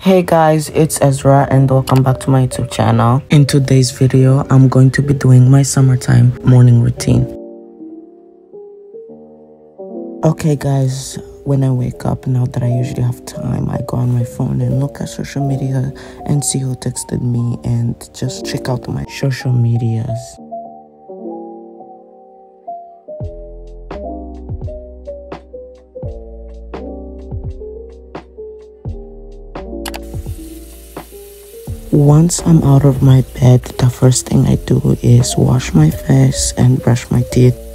Hey guys, it's Ezra and welcome back to my YouTube channel. In today's video, I'm going to be doing my summertime morning routine. Okay guys, when I wake up, now that I usually have time, I go on my phone and look at social media and see who texted me and just check out my social medias. Once I'm out of my bed, the first thing I do is wash my face and brush my teeth.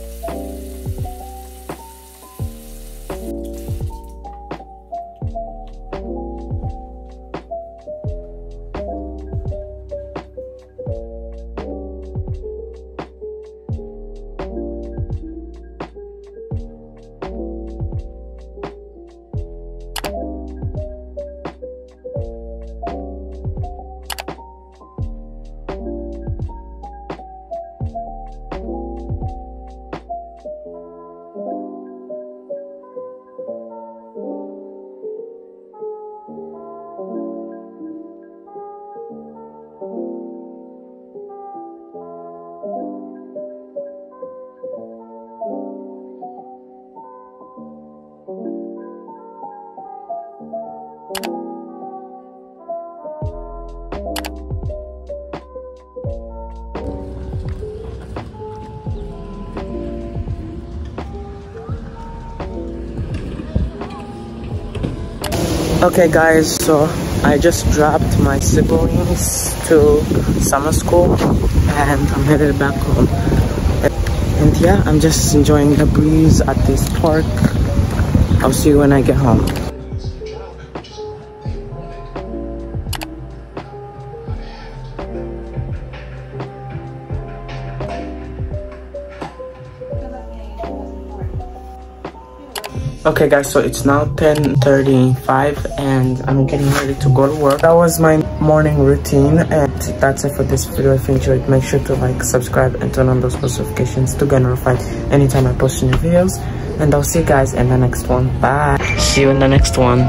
Okay guys, so I just dropped my siblings to summer school and I'm headed back home. And yeah, I'm just enjoying the breeze at this park. I'll see you when I get home. Okay guys, so it's now 10.35 and I'm getting ready to go to work. That was my morning routine and that's it for this video. If you enjoyed, make sure to like, subscribe and turn on those notifications to get notified anytime I post new videos. And I'll see you guys in the next one. Bye. See you in the next one.